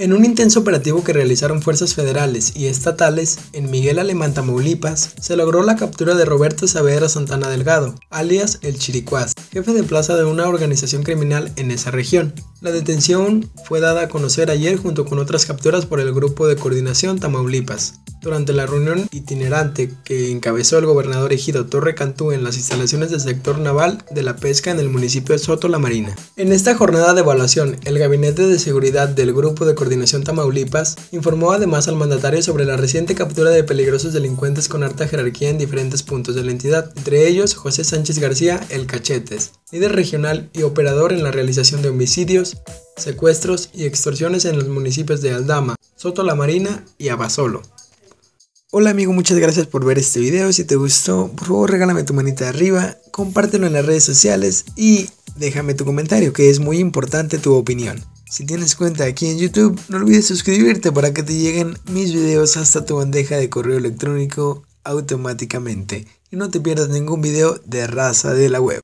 En un intenso operativo que realizaron fuerzas federales y estatales en Miguel Alemán, Tamaulipas, se logró la captura de Roberto Saavedra Santana Delgado, alias El Chiricuaz, jefe de plaza de una organización criminal en esa región. La detención fue dada a conocer ayer junto con otras capturas por el Grupo de Coordinación Tamaulipas. Durante la reunión itinerante que encabezó el gobernador Ejido Torre Cantú en las instalaciones del sector naval de la pesca en el municipio de Soto La Marina. En esta jornada de evaluación, el Gabinete de Seguridad del Grupo de Coordinación Tamaulipas informó además al mandatario sobre la reciente captura de peligrosos delincuentes con alta jerarquía en diferentes puntos de la entidad, entre ellos José Sánchez García, el Cachetes, líder regional y operador en la realización de homicidios, secuestros y extorsiones en los municipios de Aldama, Soto La Marina y Abasolo. Hola amigo, muchas gracias por ver este video. Si te gustó, por favor regálame tu manita arriba, compártelo en las redes sociales y déjame tu comentario, que es muy importante tu opinión. Si tienes cuenta aquí en YouTube, no olvides suscribirte para que te lleguen mis videos hasta tu bandeja de correo electrónico automáticamente y no te pierdas ningún video de raza de la web.